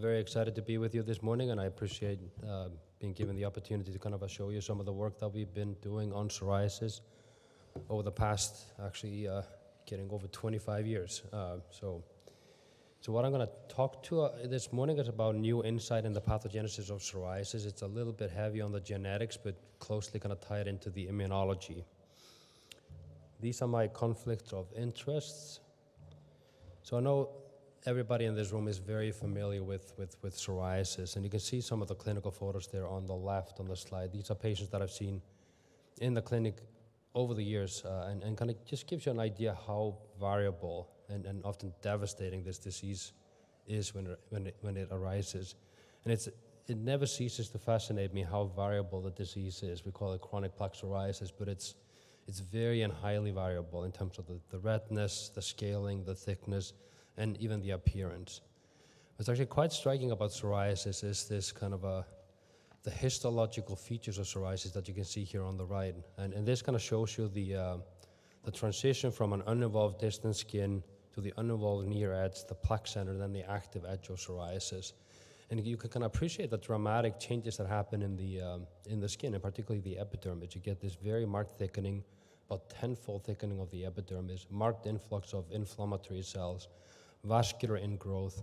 Very excited to be with you this morning, and I appreciate uh, being given the opportunity to kind of uh, show you some of the work that we've been doing on psoriasis over the past, actually, uh, getting over 25 years. Uh, so, so what I'm going to talk to uh, this morning is about new insight in the pathogenesis of psoriasis. It's a little bit heavy on the genetics, but closely kind of tied into the immunology. These are my conflicts of interests. So I know everybody in this room is very familiar with, with, with psoriasis, and you can see some of the clinical photos there on the left on the slide. These are patients that I've seen in the clinic over the years, uh, and, and kind of just gives you an idea how variable and, and often devastating this disease is when when it, when it arises. And it's, it never ceases to fascinate me how variable the disease is. We call it chronic plaque psoriasis, but it's, it's very and highly variable in terms of the, the redness, the scaling, the thickness, and even the appearance. What's actually quite striking about psoriasis is this kind of a, the histological features of psoriasis that you can see here on the right. And, and this kind of shows you the, uh, the transition from an uninvolved distant skin to the uninvolved near edge, the plaque center, then the active edge of psoriasis. And you can kind of appreciate the dramatic changes that happen in the, um, in the skin, and particularly the epidermis. You get this very marked thickening, about tenfold thickening of the epidermis, marked influx of inflammatory cells, vascular ingrowth,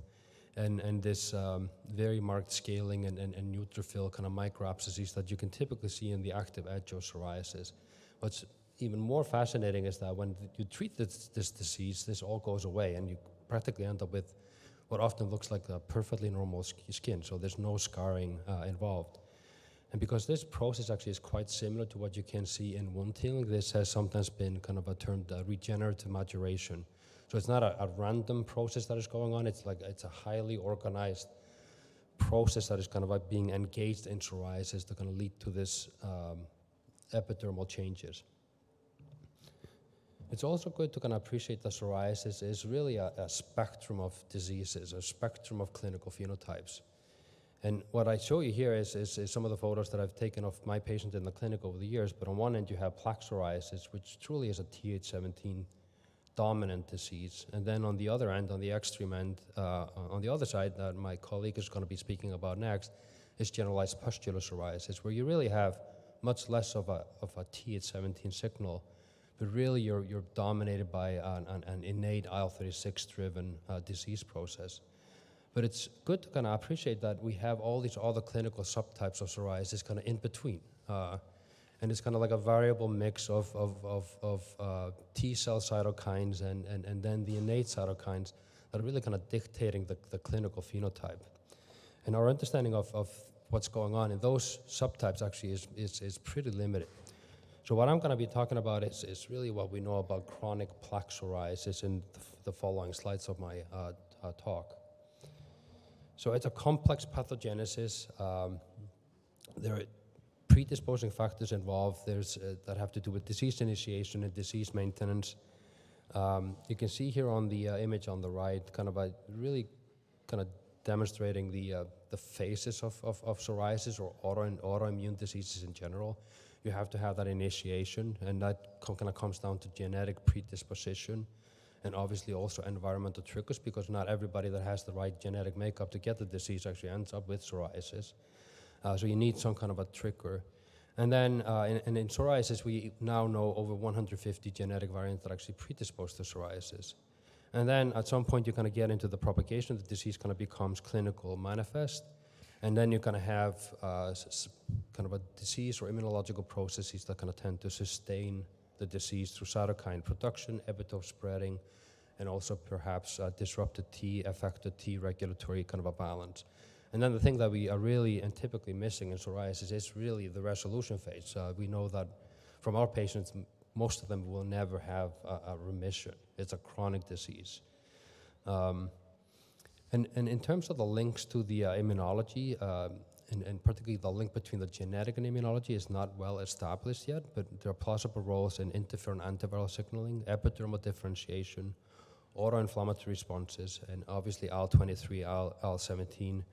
and, and this um, very marked scaling and, and, and neutrophil kind of microabscesses that you can typically see in the active edge of psoriasis. What's even more fascinating is that when you treat this, this disease, this all goes away, and you practically end up with what often looks like a perfectly normal skin, so there's no scarring uh, involved. And because this process actually is quite similar to what you can see in wound healing, this has sometimes been kind of a termed uh, regenerative maturation. So it's not a, a, random process that is going on. It's like it's a highly organized process that is kind of like being engaged in psoriasis to kind of lead to this um, epidermal changes. It's also good to kind of appreciate that psoriasis is really a, a spectrum of diseases, a spectrum of clinical phenotypes. And what I show you here is, is, is, some of the photos that I've taken of my patients in the clinic over the years. But on one end, you have plaque psoriasis, which truly is a Th17 dominant disease. And then on the other end, on the extreme end, uh, on the other side, that my colleague is going to be speaking about next, is generalized pustular psoriasis, where you really have much less of a, of a Th17 signal, but really you're, you're dominated by an, an, an innate IL-36 driven uh, disease process. But it's good to kind of appreciate that we have all these other clinical subtypes of psoriasis kind of in between. Uh, and it's kind of like a variable mix of, of, of, of uh, T cell cytokines and, and, and then the innate cytokines that are really kind of dictating the, the clinical phenotype. And our understanding of, of what's going on in those subtypes actually is, is, is pretty limited. So what I'm going to be talking about is, is really what we know about chronic plaque psoriasis in the, the following slides of my uh, uh, talk. So it's a complex pathogenesis. Um, there predisposing factors involved there's, uh, that have to do with disease initiation and disease maintenance. Um, you can see here on the uh, image on the right, kind of a really kind of demonstrating the, uh, the phases of, of, of, psoriasis or auto, autoimmune diseases in general. You have to have that initiation, and that kind of comes down to genetic predisposition and obviously also environmental triggers because not everybody that has the right genetic makeup to get the disease actually ends up with psoriasis. Uh, so you need some kind of a trigger. And then uh, in, and in psoriasis, we now know over 150 genetic variants that actually predispose to psoriasis. And then at some point, you're going to get into the propagation. The disease kind of becomes clinical manifest. And then you're going to have uh, kind of a disease or immunological processes that kind of tend to sustain the disease through cytokine production, epitope spreading, and also perhaps uh, disrupted T, affected T regulatory kind of a balance. And then the thing that we are really and typically missing in psoriasis is really the resolution phase. Uh, we know that from our patients, most of them will never have a, a remission. It's a chronic disease. Um, and, and in terms of the links to the uh, immunology, uh, and, and, particularly the link between the genetic and immunology is not well established yet, but there are plausible roles in interferon antiviral signaling, epidermal differentiation, autoinflammatory responses, and obviously IL-23, IL-17,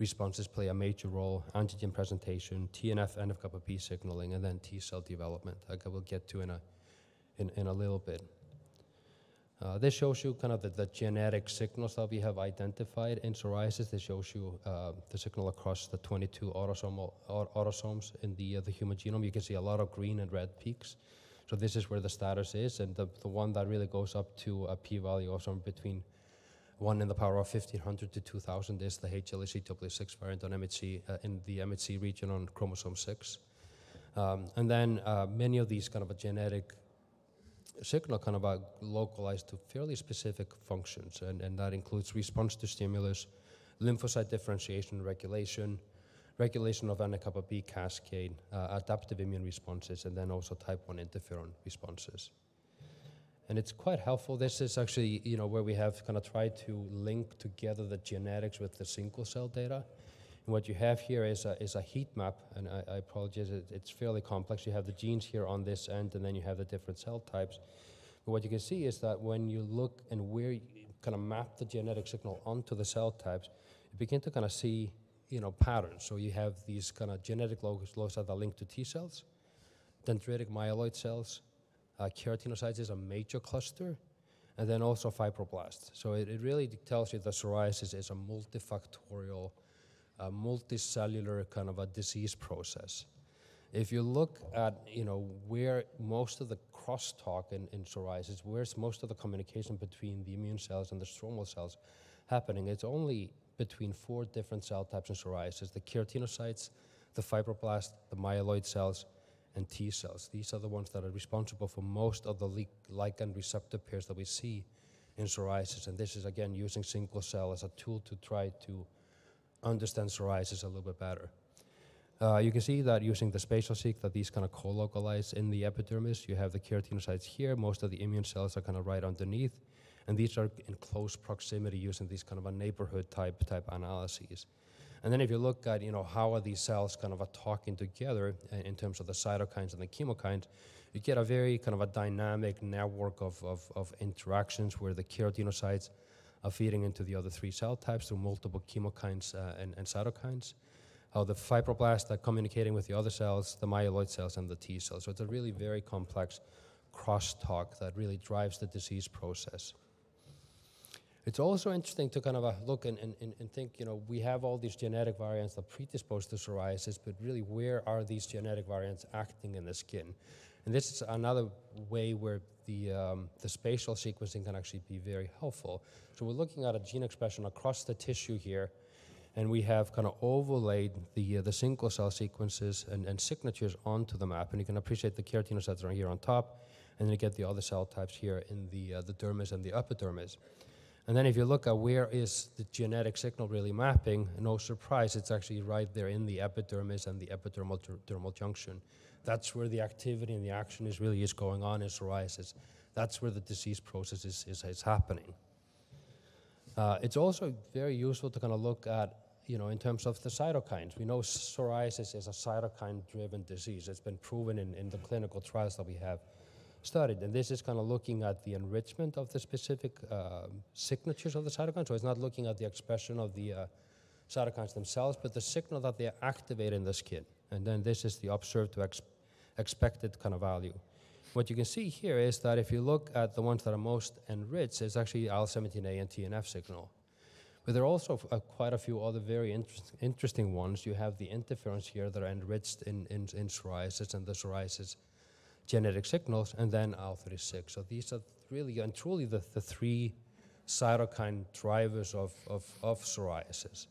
responses play a major role, antigen presentation, TNF, NF-kappa B signaling, and then T cell development, like I will get to in a, in, in a little bit. Uh, this shows you kind of the, the, genetic signals that we have identified in psoriasis. This shows you uh, the signal across the 22 autosomal, autosomes in the, uh, the human genome. You can see a lot of green and red peaks. So this is where the status is, and the, the one that really goes up to a p-value of somewhere between 1 in the power of 1500 to 2000 is the HLA-CW6 variant on MHC, uh, in the MHC region on chromosome 6. Um, and then uh, many of these kind of a genetic signal kind of are localized to fairly specific functions, and, and that includes response to stimulus, lymphocyte differentiation regulation, regulation of NF-kappa B cascade, uh, adaptive immune responses, and then also type 1 interferon responses. And it's quite helpful. This is actually, you know, where we have kind of tried to link together the genetics with the single cell data. And what you have here is a, is a heat map, and I, I apologize, it, it's fairly complex. You have the genes here on this end, and then you have the different cell types. But what you can see is that when you look and where you kind of map the genetic signal onto the cell types, you begin to kind of see, you know, patterns. So you have these kind of genetic loci that are linked to T cells, dendritic myeloid cells, uh, keratinocytes is a major cluster, and then also fibroblasts. So it, it really tells you that psoriasis is a multifactorial a multicellular kind of a disease process. If you look at, you know, where most of the crosstalk in, in psoriasis, where's most of the communication between the immune cells and the stromal cells happening, it's only between four different cell types in psoriasis, the keratinocytes, the fibroblasts, the myeloid cells, and T cells. These are the ones that are responsible for most of the ligand receptor pairs that we see in psoriasis. And this is, again, using single cell as a tool to try to understand psoriasis a little bit better. Uh, you can see that using the spatial seq that these kind of co-localize in the epidermis. You have the keratinocytes here. Most of the immune cells are kind of right underneath. And these are in close proximity using these kind of a neighborhood type type analyses. And then if you look at, you know, how are these cells kind of talking together in terms of the cytokines and the chemokines, you get a very kind of a dynamic network of, of, of interactions where the keratinocytes are feeding into the other three cell types through multiple chemokines uh, and, and, cytokines. How the fibroblasts are communicating with the other cells, the myeloid cells, and the T cells. So it's a really very complex crosstalk that really drives the disease process. It's also interesting to kind of uh, look and, and, and think, you know, we have all these genetic variants that predispose to psoriasis, but really where are these genetic variants acting in the skin? And this is another way where the, um, the spatial sequencing can actually be very helpful. So we're looking at a gene expression across the tissue here, and we have kind of overlaid the, uh, the single cell sequences and, and signatures onto the map. And you can appreciate the keratinocytes are here on top, and then you get the other cell types here in the, uh, the dermis and the epidermis. And then if you look at where is the genetic signal really mapping, no surprise, it's actually right there in the epidermis and the epidermal dermal junction. That's where the activity and the action is really is going on in psoriasis. That's where the disease process is, is, is happening. Uh, it's also very useful to kind of look at, you know, in terms of the cytokines. We know psoriasis is a cytokine-driven disease. It's been proven in, in the clinical trials that we have studied. And this is kind of looking at the enrichment of the specific uh, signatures of the cytokines. So it's not looking at the expression of the uh, cytokines themselves, but the signal that they activate in the skin. And then this is the observed to ex expected kind of value. What you can see here is that if you look at the ones that are most enriched, it's actually IL-17A and TNF signal. But there are also uh, quite a few other very interest, interesting ones. You have the interferons here that are enriched in, in, in psoriasis and the psoriasis genetic signals, and then IL-36. So these are really and truly the, the three cytokine drivers of, of, of psoriasis.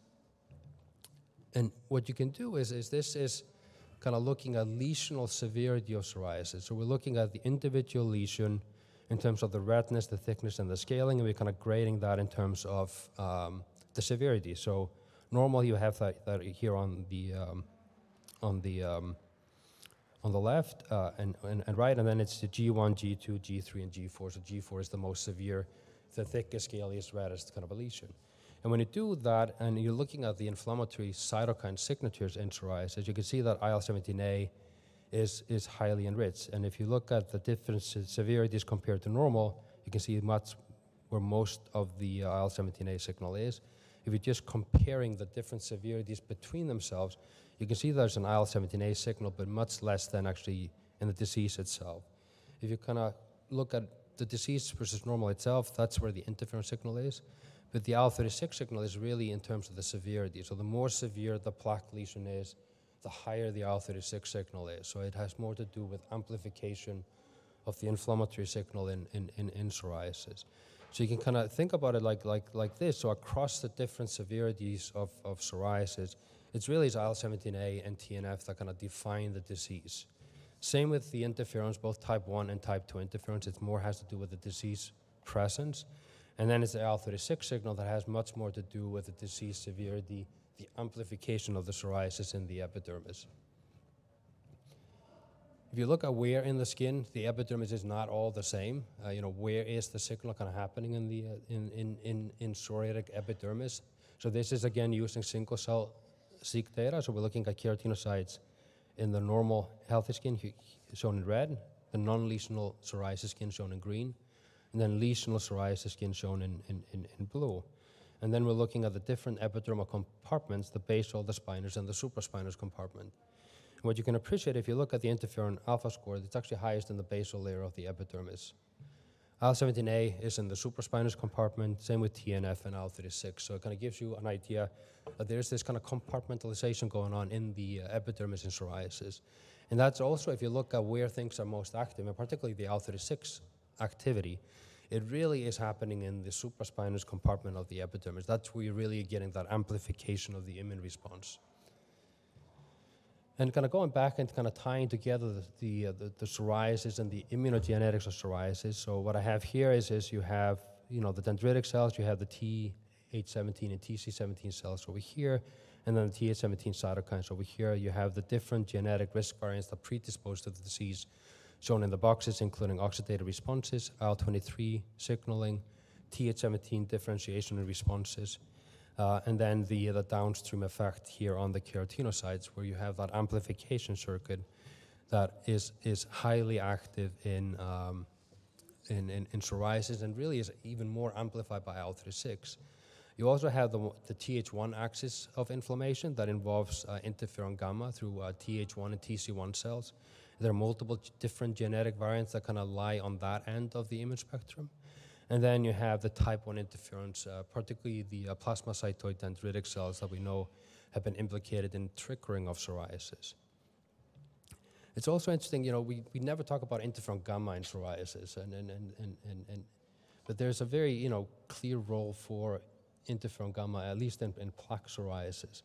And what you can do is, is this is kind of looking at lesional severity of psoriasis. So we're looking at the individual lesion in terms of the redness, the thickness, and the scaling, and we're kind of grading that in terms of um, the severity. So normally you have that, that here on the um, on the um, on the left uh, and, and, and, right, and then it's the G1, G2, G3, and G4. So G4 is the most severe, the thickest, scaliest, reddest kind of a lesion. And when you do that, and you're looking at the inflammatory cytokine signatures in psoriasis, you can see that IL-17A is, is highly enriched. And if you look at the different severities compared to normal, you can see much where most of the uh, IL-17A signal is. If you're just comparing the different severities between themselves, you can see there's an IL-17A signal, but much less than actually in the disease itself. If you kind of look at the disease versus normal itself, that's where the interferon signal is. But the IL-36 signal is really in terms of the severity. So the more severe the plaque lesion is, the higher the IL-36 signal is. So it has more to do with amplification of the inflammatory signal in, in, in, in psoriasis. So you can kind of think about it like, like, like this. So across the different severities of, of psoriasis, it's really IL-17A and TNF that kind of define the disease. Same with the interferons, both type 1 and type 2 interferons. It more has to do with the disease presence. And then it's the IL-36 signal that has much more to do with the disease severity, the amplification of the psoriasis in the epidermis. If you look at where in the skin, the epidermis is not all the same. Uh, you know, where is the signal kind of happening in the uh, in, in, in, in psoriatic epidermis? So this is again using single cell seq data. So we're looking at keratinocytes in the normal healthy skin shown in red, the non-lesional psoriasis skin shown in green, and then lesional psoriasis skin shown in, in, in, in blue. And then we're looking at the different epidermal compartments, the basal, the spinous, and the supraspinous compartment. And what you can appreciate if you look at the interferon alpha score, it's actually highest in the basal layer of the epidermis. IL-17A is in the supraspinous compartment, same with TNF and IL-36. So it kind of gives you an idea that there's this kind of compartmentalization going on in the uh, epidermis in psoriasis. And that's also, if you look at where things are most active, and particularly the IL-36 activity, it really is happening in the supraspinous compartment of the epidermis. That's where you're really getting that amplification of the immune response. And kind of going back and kind of tying together the, the, uh, the, the, psoriasis and the immunogenetics of psoriasis. So what I have here is, is you have, you know, the dendritic cells, you have the Th17 and Tc17 cells over here, and then the Th17 cytokines over here. You have the different genetic risk variants that predispose to the disease shown in the boxes, including oxidative responses, IL-23 signaling, Th17 differentiation and responses, uh, and then the, the downstream effect here on the keratinocytes, where you have that amplification circuit that is, is highly active in, um, in, in, in, psoriasis and really is even more amplified by IL-36. You also have the, the Th1 axis of inflammation that involves uh, interferon gamma through uh, Th1 and TC1 cells. There are multiple different genetic variants that kind of lie on that end of the immune spectrum. And then you have the type 1 interferons, uh, particularly the uh, plasmacytoid dendritic cells that we know have been implicated in triggering of psoriasis. It's also interesting, you know, we, we never talk about interferon gamma in psoriasis, and, and, and, and, and, and, but there's a very, you know, clear role for interferon gamma, at least in, in plaque psoriasis.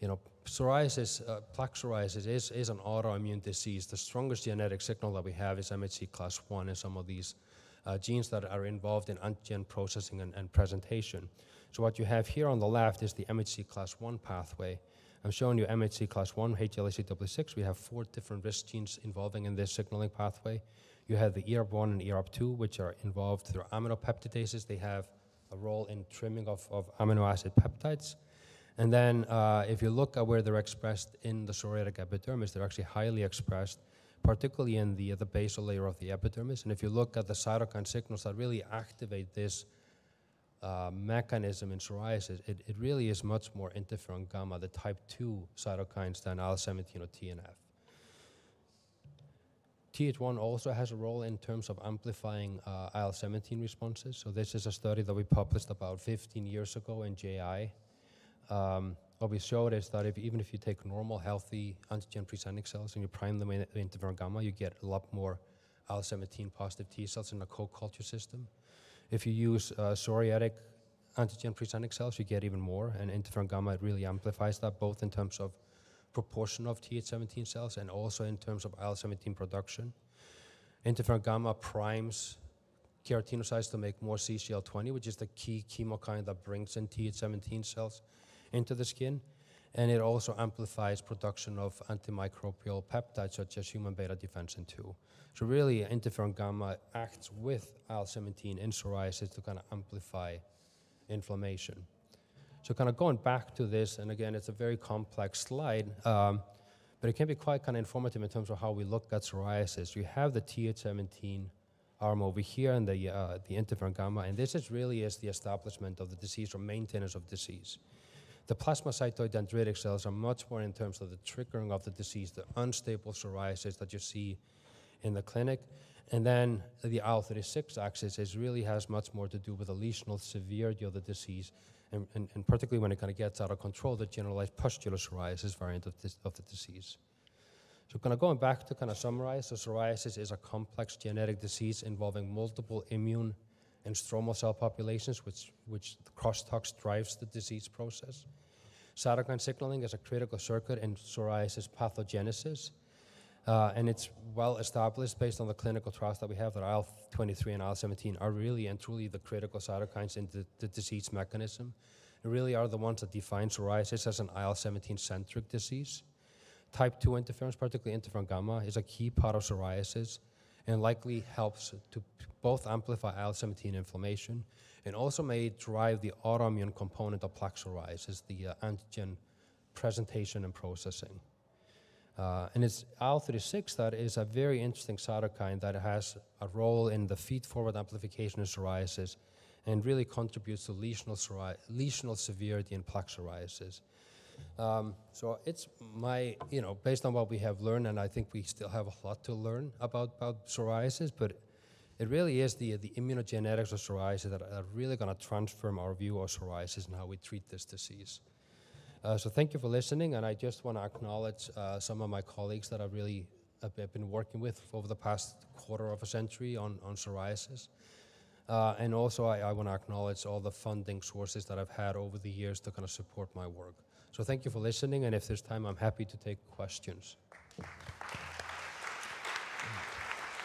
You know, psoriasis, uh, plaque psoriasis is, is an autoimmune disease. The strongest genetic signal that we have is MHC class 1 in some of these uh, genes that are involved in antigen processing and, and, presentation. So what you have here on the left is the MHC class 1 pathway. I'm showing you MHC class 1, HLA-C6. We have four different risk genes involving in this signaling pathway. You have the ERAP1 and ERAP2, which are involved through aminopeptidases. They have a role in trimming of, of amino acid peptides. And then uh, if you look at where they're expressed in the psoriatic epidermis, they're actually highly expressed particularly in the, the basal layer of the epidermis. And if you look at the cytokine signals that really activate this uh, mechanism in psoriasis, it, it really is much more interferon gamma, the type 2 cytokines, than IL-17 or TNF. Th1 also has a role in terms of amplifying uh, IL-17 responses. So this is a study that we published about 15 years ago in JI. Um, what we showed is that if, even if you take normal, healthy antigen-presenting cells and you prime them with interferon gamma, you get a lot more IL-17 positive T cells in a co-culture system. If you use uh, psoriatic antigen-presenting cells, you get even more, and interferon gamma really amplifies that, both in terms of proportion of Th17 cells and also in terms of IL-17 production. Interferon gamma primes keratinocytes to make more CCL20, which is the key chemokine that brings in Th17 cells into the skin. And it also amplifies production of antimicrobial peptides such as human beta defensin 2. So really, interferon gamma acts with IL-17 in psoriasis to kind of amplify inflammation. So kind of going back to this, and again, it's a very complex slide, um, but it can be quite kind of informative in terms of how we look at psoriasis. You have the Th17 arm over here and the, uh, the interferon gamma, and this is really is the establishment of the disease or maintenance of disease. The plasmacytoid dendritic cells are much more in terms of the triggering of the disease, the unstable psoriasis that you see in the clinic. And then the IL-36 axis is really has much more to do with the lesional severity of the disease, and, and, and particularly when it kind of gets out of control, the generalized pustular psoriasis variant of, this, of the disease. So kind of going back to kind of summarize, so psoriasis is a complex genetic disease involving multiple immune and stromal cell populations, which, which the crosstalk drives the disease process. Cytokine signaling is a critical circuit in psoriasis pathogenesis, uh, and it's well established based on the clinical trials that we have that IL-23 and IL-17 are really and truly the critical cytokines in the, the disease mechanism. They really are the ones that define psoriasis as an IL-17 centric disease. Type 2 interferons, particularly interferon gamma, is a key part of psoriasis and likely helps to both amplify IL-17 inflammation and also may drive the autoimmune component of plaque psoriasis, the uh, antigen presentation and processing. Uh, and it's IL-36 that is a very interesting cytokine that has a role in the feed-forward amplification of psoriasis and really contributes to lesional, psori- lesional severity in plaque psoriasis. Um, so it's my, you know, based on what we have learned, and I think we still have a lot to learn about, about psoriasis, but it really is the, the immunogenetics of psoriasis that are really going to transform our view of psoriasis and how we treat this disease. Uh, so thank you for listening, and I just want to acknowledge uh, some of my colleagues that I really have have been working with over the past quarter of a century on, on psoriasis. Uh, and also, I, I want to acknowledge all the funding sources that I've had over the years to kind of support my work. So thank you for listening, and if there's time, I'm happy to take questions.